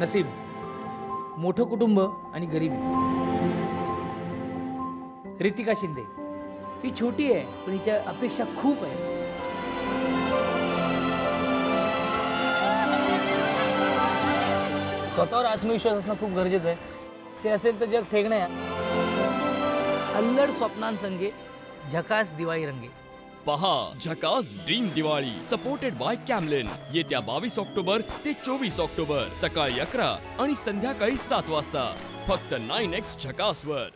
नसीब मोठं कुटुंब आणि गरिबी. रितिका शिंदे. ही छोटी आहे पण हिच्या अपेक्षा खूप आहे. स्वतःवर आत्मविश्वास असणं खूप गरजेचं आहे. ते असेल तर जग ठेकणं आहे अल्लड स्वप्नांसंगे झकास दिवाळी रंगे. पहा झकास dream Diwali supported by Camlin येत्या बावीस ऑक्टोबर ते चोवीस ऑक्टोबर सकाळी अकरा आणि संध्याकाळी सात वाजता. फक्त नाईन एक्स झकास वर